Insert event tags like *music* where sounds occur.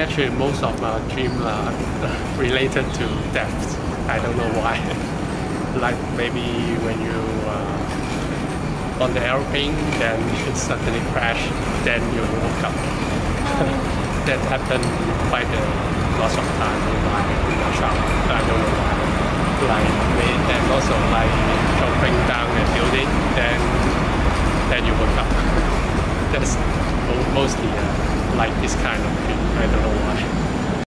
actually most of my dreams are *laughs* related to death. I don't know why. *laughs* like maybe when you uh, on the airplane, then it suddenly crashed, then you woke up. *laughs* that happened quite a lot of time in my, in my childhood. I don't know why. Like and also like jumping down a building, then then you woke up. That's mostly. Uh, like this kind of thing. I don't know why.